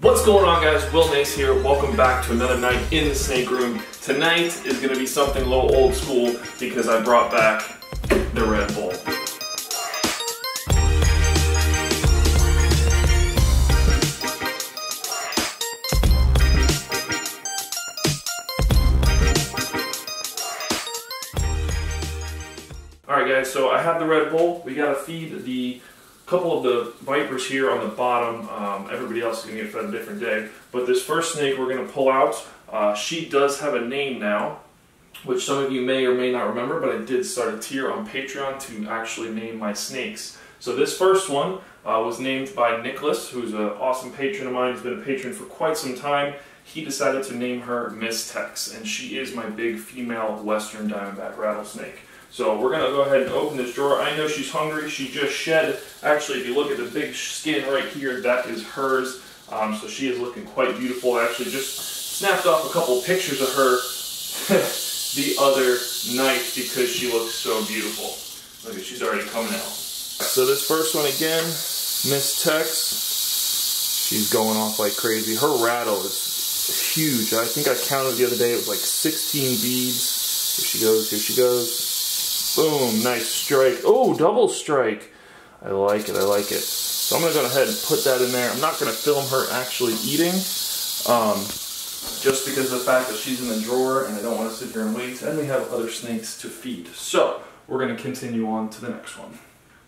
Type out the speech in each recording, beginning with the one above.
What's going on guys? Will Nace here. Welcome back to another night in the snake room. Tonight is going to be something a little old school because I brought back the Red Bull. Alright guys, so I have the Red Bull. We gotta feed the couple of the vipers here on the bottom. Um, everybody else is going to get fed a different day. But this first snake we're going to pull out, uh, she does have a name now, which some of you may or may not remember, but I did start a tier on Patreon to actually name my snakes. So this first one uh, was named by Nicholas, who's an awesome patron of mine. He's been a patron for quite some time. He decided to name her Miss Tex, and she is my big female western diamondback rattlesnake. So we're gonna go ahead and open this drawer. I know she's hungry. She just shed. Actually, if you look at the big skin right here, that is hers. Um, so she is looking quite beautiful. I actually just snapped off a couple pictures of her the other night because she looks so beautiful. Look at she's already coming out. So this first one again, Miss Tex. She's going off like crazy. Her rattle is huge. I think I counted the other day. It was like 16 beads. Here she goes. Here she goes. Boom, nice strike. Oh, double strike. I like it, I like it. So I'm gonna go ahead and put that in there. I'm not gonna film her actually eating, um, just because of the fact that she's in the drawer and I don't wanna sit here and wait. And we have other snakes to feed. So we're gonna continue on to the next one.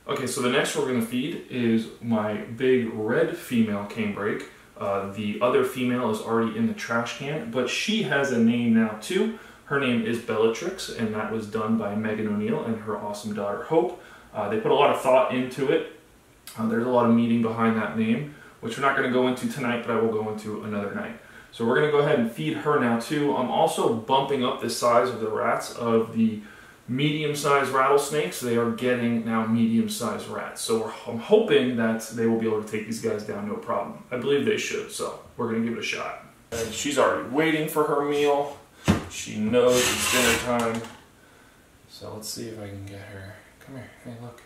Okay, so the next we're gonna feed is my big red female canebrake. Uh, the other female is already in the trash can, but she has a name now too. Her name is Bellatrix, and that was done by Megan O'Neill and her awesome daughter Hope. Uh, they put a lot of thought into it. Uh, there's a lot of meaning behind that name, which we're not going to go into tonight, but I will go into another night. So we're going to go ahead and feed her now too. I'm also bumping up the size of the rats of the medium-sized rattlesnakes. They are getting now medium-sized rats. So I'm hoping that they will be able to take these guys down no problem. I believe they should, so we're going to give it a shot. And she's already waiting for her meal. She knows it's dinner time. So let's see if I can get her. Come here. Hey, look.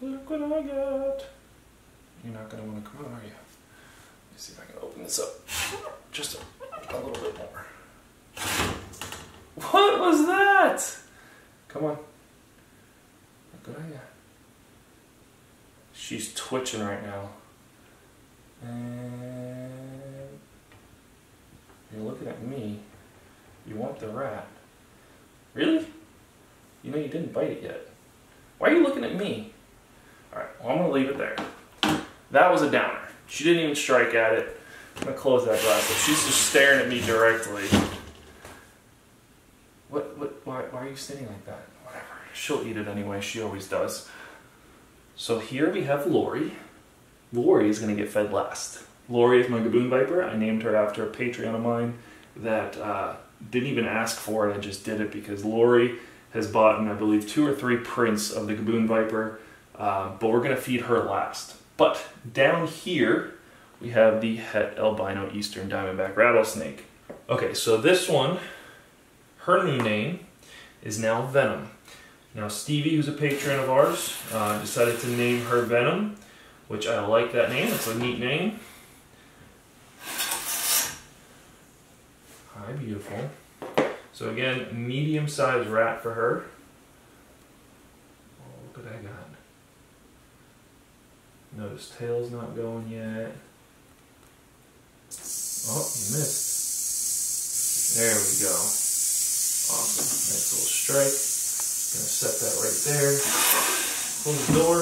Look what I got. You're not going to want to come out, are you? Let me see if I can open this up just a, a little bit more. What was that? Come on. Look good at you. She's twitching right now. And you're looking at me. You want the rat. Really? You know you didn't bite it yet. Why are you looking at me? Alright, well I'm to leave it there. That was a downer. She didn't even strike at it. I'm to close that glass up. She's just staring at me directly. What, what, why, why are you sitting like that? Whatever. She'll eat it anyway. She always does. So here we have Lori. Lori is to get fed last. Lori is my Gaboon Viper. I named her after a Patreon of mine that uh, didn't even ask for it. I just did it because Lori has bought, and I believe, two or three prints of the Gaboon Viper, uh, but we're going to feed her last. But down here, we have the Het Albino Eastern Diamondback Rattlesnake. Okay, so this one, her new name is now Venom. Now Stevie, who's a patron of ours, uh, decided to name her Venom, which I like that name. It's a neat name. Hi, beautiful. So again, medium-sized rat for her. Oh, look what I got. Notice tail's not going yet. Oh, you missed. There we go. Awesome. Nice little strike. Gonna set that right there. Close the door.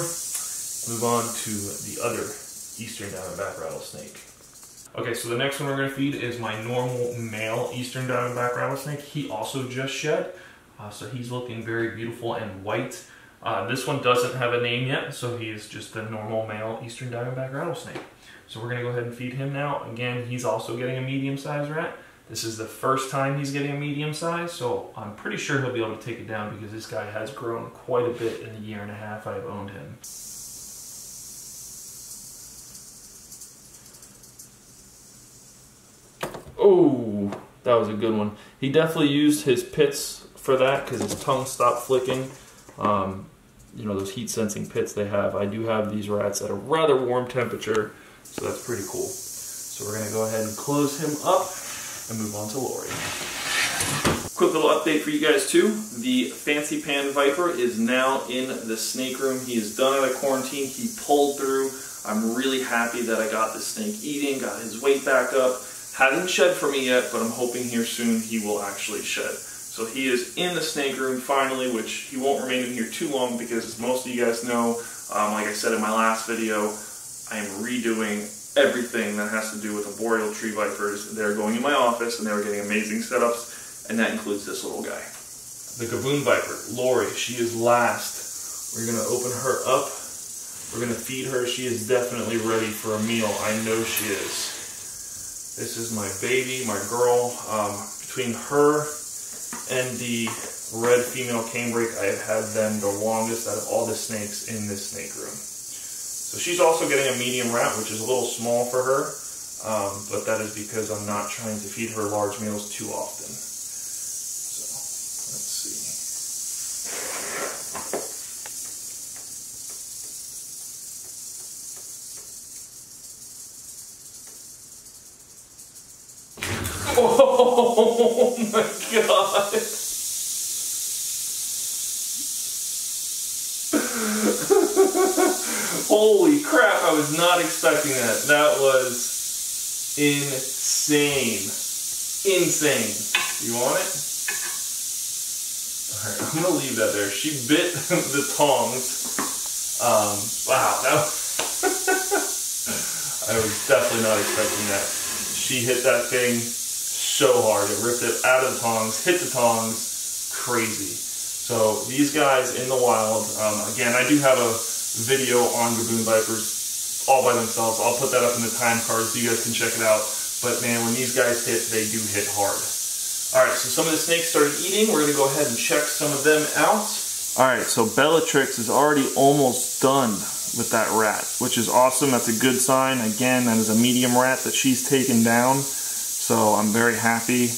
Move on to the other Eastern Diamondback rattlesnake. Okay, so the next one we're going to feed is my normal male Eastern Diamondback Rattlesnake. He also just shed, uh, so he's looking very beautiful and white. Uh, this one doesn't have a name yet, so he is just a normal male Eastern Diamondback Rattlesnake. So we're going to go ahead and feed him now. Again, he's also getting a medium-sized rat. This is the first time he's getting a medium size, so I'm pretty sure he'll be able to take it down because this guy has grown quite a bit in the year and a half I've owned him. Oh, that was a good one. He definitely used his pits for that because his tongue stopped flicking. Um, you know, those heat sensing pits they have. I do have these rats at a rather warm temperature, so that's pretty cool. So we're gonna go ahead and close him up and move on to Lori. Quick little update for you guys too. The Fancy Pan Viper is now in the snake room. He is done out of quarantine. He pulled through. I'm really happy that I got this snake eating, got his weight back up. Hasn't shed for me yet, but I'm hoping here soon he will actually shed. So he is in the snake room finally, which he won't remain in here too long because as most of you guys know, um, like I said in my last video, I am redoing everything that has to do with arboreal tree vipers. They're going in my office and they were getting amazing setups, and that includes this little guy. The Gaboon Viper, Lori, she is last. We're gonna open her up. We're gonna feed her. She is definitely ready for a meal. I know she is. This is my baby, my girl. Um, between her and the red female canebrake, I have had them the longest out of all the snakes in this snake room. So she's also getting a medium rat, which is a little small for her, um, but that is because I'm not trying to feed her large meals too often. Oh my god! Holy crap, I was not expecting that. That was insane. Insane. You want it? Alright, I'm gonna leave that there. She bit the tongs. Um, wow, that was I was definitely not expecting that. She hit that thing so hard. It ripped it out of the tongs, hit the tongs, crazy. So these guys in the wild, um, again, I do have a video on Gaboon Vipers all by themselves. I'll put that up in the time card so you guys can check it out. But man, when these guys hit, they do hit hard. All right, so some of the snakes started eating. We're gonna go ahead and check some of them out. All right, so Bellatrix is already almost done with that rat, which is awesome. That's a good sign. Again, that is a medium rat that she's taken down. So I'm very happy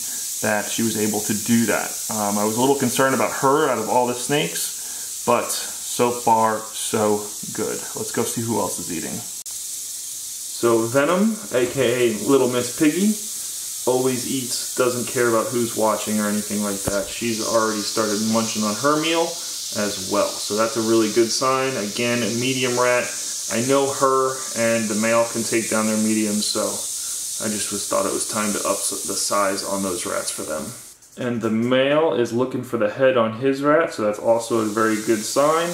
that she was able to do that. Um, I was a little concerned about her out of all the snakes, but so far, so good. Let's go see who else is eating. So Venom, aka Little Miss Piggy, always eats, doesn't care about who's watching or anything like that. She's already started munching on her meal as well. So that's a really good sign. Again, medium rat. I know her and the male can take down their mediums, so I just was thought it was time to up the size on those rats for them. And the male is looking for the head on his rat, so that's also a very good sign.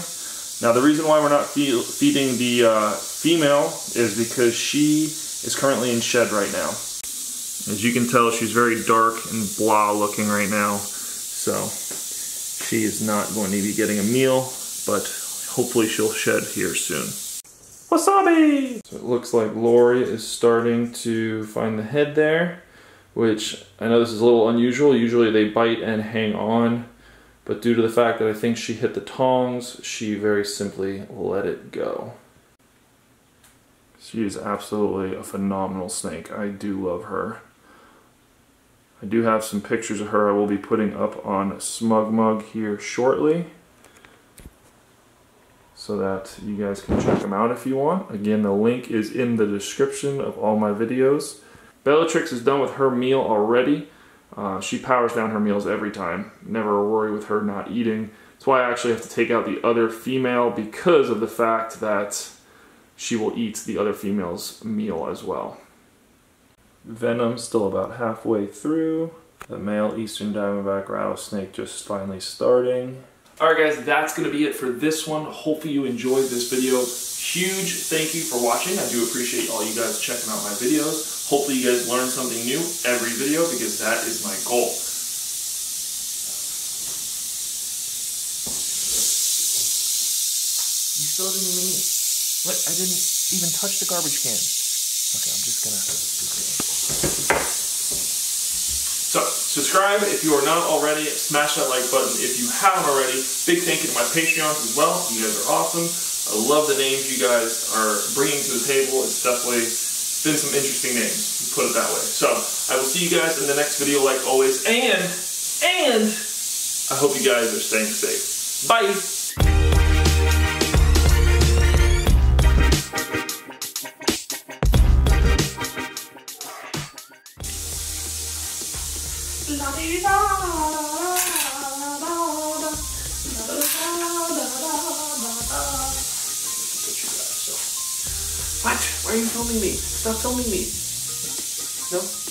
Now the reason why we're not feeding the uh, female is because she is currently in shed right now. As you can tell, she's very dark and blah looking right now. So she is not going to be getting a meal, but hopefully she'll shed here soon. Wasabi! So it looks like Lori is starting to find the head there which I know this is a little unusual. Usually they bite and hang on, but due to the fact that I think she hit the tongs, she very simply let it go. She is absolutely a phenomenal snake. I do love her. I do have some pictures of her I will be putting up on SmugMug here shortly so that you guys can check them out if you want. Again, the link is in the description of all my videos. Bellatrix is done with her meal already. Uh, she powers down her meals every time. Never a worry with her not eating. That's why I actually have to take out the other female because of the fact that she will eat the other female's meal as well. Venom still about halfway through. The male eastern diamondback rattlesnake just finally starting. Alright guys, that's going to be it for this one. Hopefully you enjoyed this video. Huge thank you for watching. I do appreciate all you guys checking out my videos. Hopefully you guys learn something new every video because that is my goal. You still didn't even eat. What? I didn't even touch the garbage can. Okay, I'm just gonna... Subscribe if you are not already. Smash that like button if you haven't already. Big thank you to my Patreons as well. You guys are awesome. I love the names you guys are bringing to the table. It's definitely been some interesting names, put it that way. So, I will see you guys in the next video like always. And, and, I hope you guys are staying safe. Bye! Are you filming me? Stop filming me. No?